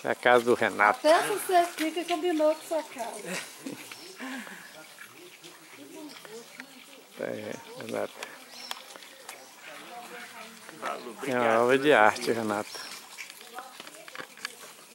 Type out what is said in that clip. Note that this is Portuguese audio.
Essa é a casa do Renato. Até essa cerquinha combinou com sua casa. É, Renato. É uma obra de arte, Renato.